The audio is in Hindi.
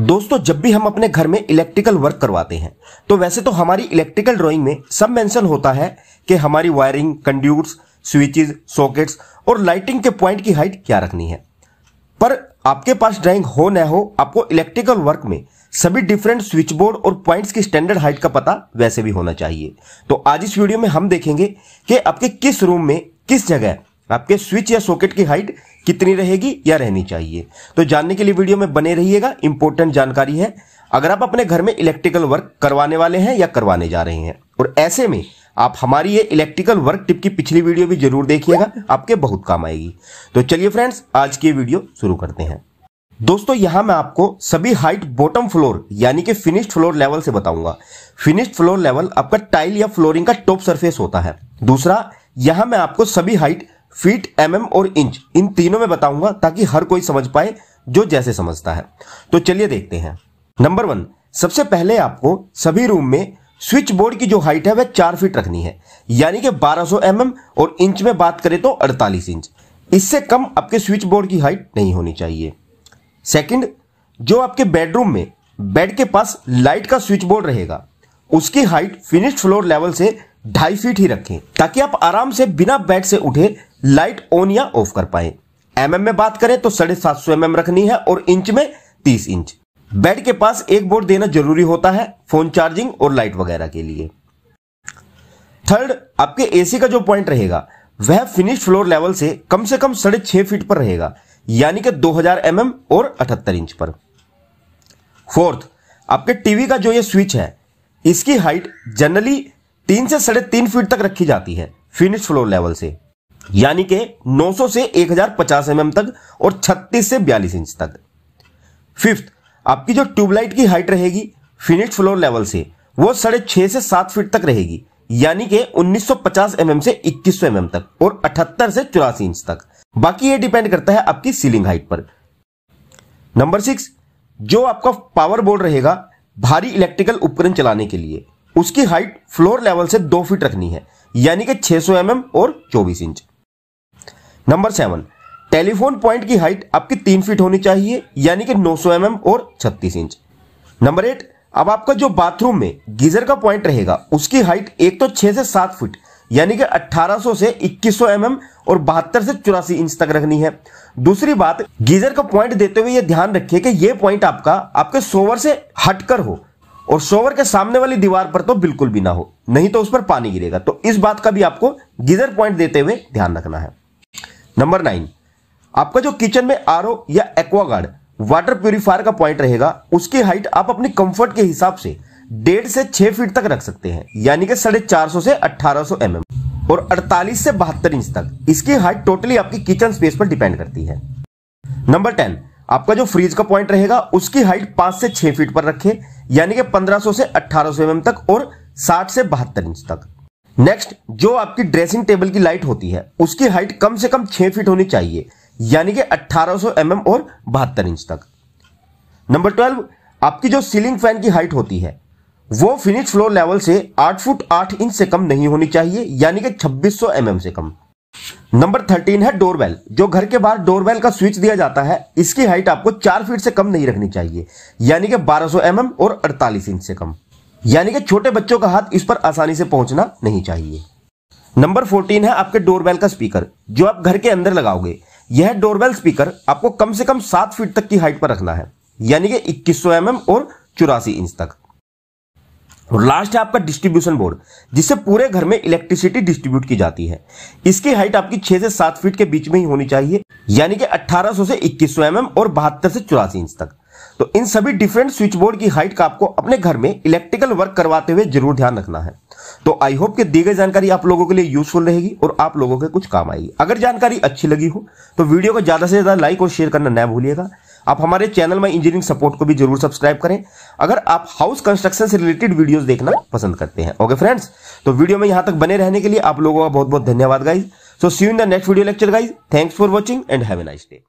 दोस्तों, जब भी हम अपने घर में इलेक्ट्रिकल वर्क करवाते हैं तो वैसे तो हमारी इलेक्ट्रिकल ड्राइंग में सब मेंशन होता है कि हमारी वायरिंग कंड्यूट्स स्विचेस सॉकेट्स और लाइटिंग के पॉइंट की हाइट क्या रखनी है। पर आपके पास ड्राइंग हो न हो, आपको इलेक्ट्रिकल वर्क में सभी डिफरेंट स्विच बोर्ड और पॉइंट्स की स्टैंडर्ड हाइट का पता वैसे भी होना चाहिए। तो आज इस वीडियो में हम देखेंगे कि आपके किस रूम में किस जगह आपके स्विच या सॉकेट की हाइट कितनी रहेगी या रहनी चाहिए। तो जानने के लिए वीडियो में बने रहिएगा इंपॉर्टेंट जानकारी है। अगर आप अपने घर में इलेक्ट्रिकल वर्क करवाने वाले हैं या करवाने जा रहे हैं, और ऐसे में आप हमारी ये इलेक्ट्रिकल वर्क टिप की पिछली वीडियो भी ज़रूर देखिएगा, आपके बहुत काम आएगी। तो चलिए फ्रेंड्स आज की वीडियो शुरू करते हैं। दोस्तों, यहाँ मैं आपको सभी हाइट बॉटम फ्लोर यानी कि फिनिश्ड फ्लोर लेवल से बताऊँगा। फिनिश्ड फ्लोर लेवल आपका टाइल या फ्लोरिंग का टॉप सरफेस होता है। दूसरा, यहाँ मैं आपको सभी हाइट फीट एम mm और इंच। इन तीनों में बताऊँगा ताकि हर कोई समझ पाए जो जैसे समझता है। तो चलिए देखते हैं। नंबर वन सबसे पहले आपको सभी रूम में स्विच बोर्ड की जो हाइट है, वह चार फीट रखनी है। यानी कि 1200 सौ mm और इंच में बात करें तो 48 इंच। इससे कम आपके स्विच बोर्ड की हाइट नहीं होनी चाहिए। सेकंड जो आपके बेडरूम में बेड के पास लाइट का स्विच बोर्ड रहेगा, उसकी हाइट फिनिश्ड फ्लोर लेवल से ढाई फीट ही रखें, ताकि आप आराम से बिना बेड से उठे लाइट ऑन या ऑफ़ कर पाए। एम में बात करें तो साढ़े सात सौ एम रखनी है और इंच में तीस इंच। बेड के पास एक बोर्ड देना ज़रूरी होता है, फ़ोन चार्जिंग और लाइट वगैरह के लिए। थर्ड, आपके एसी का जो पॉइंट रहेगा, वह फिनिश फ्लोर लेवल से कम से कम साढ़े छह फीट पर रहेगा, यानी कि 2000 हज़ार mm और 78 इंच पर। फोर्थ, आपके टीवी का जो ये स्विच है, इसकी हाइट जनरली तीन से साढ़े तीन फीट तक रखी जाती है फिनिश फ्लोर लेवल से। यानी कि 900 से 1050 एम mm तक और 36 से 42 इंच तक। फिफ्थ आपकी जो ट्यूबलाइट की हाइट रहेगी फिनिश फ्लोर लेवल से, वो साढ़े छह से सात फीट तक रहेगी। यानी कि 1950 एम mm से 2100 एम mm तक और 78 से चौरासी इंच तक। बाकी ये डिपेंड करता है आपकी सीलिंग हाइट पर। नंबर सिक्स जो आपका पावर बोर्ड रहेगा, भारी इलेक्ट्रिकल उपकरण चलाने के लिए। उसकी हाइट फ्लोर लेवल से दो फीट रखनी है, यानी कि 600 सौ mm और 24 inch number seven telephone point की हाइट आपकी तीन फीट होनी चाहिए, यानी कि 900 सौ mm और 36 इंच नंबर एट अब आपका जो बाथरूम में गीजर का पॉइंट रहेगा, उसकी हाइट एक तो छह से सात फीट यानी कि 1800 से 2100 सौ mm और बहत्तर से चौरासी इंच तक रखनी है। दूसरी बात, गीजर का पॉइंट देते हुए यह ध्यान रखिए कि यह पॉइंट आपका, आपके सोवर से हटकर हो और शोवर के सामने वाली दीवार पर तो बिल्कुल भी ना हो, नहीं तो उस पर पानी गिरेगा। तो इस बात का भी आपको गीजर पॉइंट देते हुए ध्यान रखना है। नंबर नाइन, आपका जो किचन में आर या एक्वागार्ड वाटर प्यूरिफायर का पॉइंट रहेगा, उसकी हाइट आप अपनी कंफर्ट के हिसाब से डेढ़ से छह फीट तक रख सकते हैं, यानी कि साढ़े चार सौ से अठारह सौ एम और 48 से बहत्तर इंच तक, इसकी हाइट टोटली आपकी किचन स्पेस पर डिपेंड करती है। नंबर टेन, आपका जो फ्रीज का पॉइंट रहेगा, उसकी हाइट पाँच से छह फीट पर रखें यानी कि 1500 से 1800 सौ mm तक और 60 से बहत्तर इंच तक। नेक्स्ट जो आपकी ड्रेसिंग टेबल की लाइट होती है, उसकी हाइट कम से कम छह फीट होनी चाहिए, यानी कि 1800 सौ mm और बहत्तर इंच तक। नंबर 12 आपकी जो सीलिंग फ़ैन की हाइट होती है, वो फिनिश फ्लोर लेवल से 8 फुट 8 इंच से कम नहीं होनी चाहिए, यानी कि 2600 सौ mm से कम। नंबर थर्टीन है डोरबेल, जो घर के बाहर डोरबेल का स्विच दिया जाता है, इसकी हाइट आपको चार फीट से कम नहीं रखनी चाहिए, यानी कि 1200 सौ mm और 48 इंच से कम। यानी कि छोटे बच्चों का हाथ इस पर आसानी से पहुँचना नहीं चाहिए। नंबर 14 है आपके डोरबेल का स्पीकर, जो आप घर के अंदर लगाओगे। यह डोरबेल स्पीकर आपको कम से कम सात फीट तक की हाइट पर रखना है, यानी कि इक्कीस सौ और चौरासी इंच तक। और लास्ट है आपका डिस्ट्रीब्यूशन बोर्ड जिससे पूरे घर में इलेक्ट्रिसिटी डिस्ट्रीब्यूट की जाती है। इसकी हाइट आपकी छह से सात फीट के बीच में ही होनी चाहिए, यानी कि 1800 से 2100 सौ mm और बहत्तर से चौरासी इंच तक। तो इन सभी डिफरेंट स्विच बोर्ड की हाइट का आपको अपने घर में इलेक्ट्रिकल वर्क करवाते हुए ज़रूर ध्यान रखना है। तो आई होप कि दी गई जानकारी आप लोगों के लिए यूजफुल रहेगी और आप लोगों के कुछ काम आएगी। अगर जानकारी अच्छी लगी हो तो वीडियो को ज़्यादा से ज़्यादा लाइक और शेयर करना न भूलिएगा। आप हमारे चैनल में इंजीनियरिंग सपोर्ट को भी ज़रूर सब्सक्राइब करें। अगर आप हाउस कंस्ट्रक्शन से रिलेटेड वीडियोस देखना पसंद करते हैं। ओके फ्रेंड्स तो वीडियो में यहाँ तक बने रहने के लिए आप लोगों का बहुत बहुत धन्यवाद guys so see in the next video lecture guys thanks for watching and have a nice day